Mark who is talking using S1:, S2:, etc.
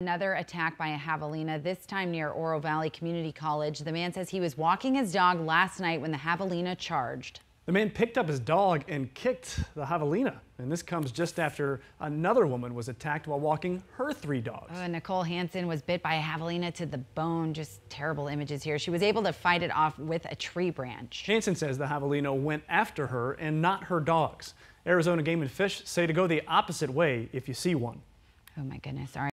S1: Another attack by a javelina, this time near Oro Valley Community College. The man says he was walking his dog last night when the javelina charged.
S2: The man picked up his dog and kicked the javelina. And this comes just after another woman was attacked while walking her three dogs.
S1: Oh, Nicole Hansen was bit by a javelina to the bone. Just terrible images here. She was able to fight it off with a tree branch.
S2: Hansen says the javelina went after her and not her dogs. Arizona Game and Fish say to go the opposite way if you see one.
S1: Oh my goodness. All right.